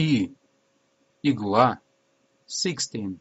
и игла sixteen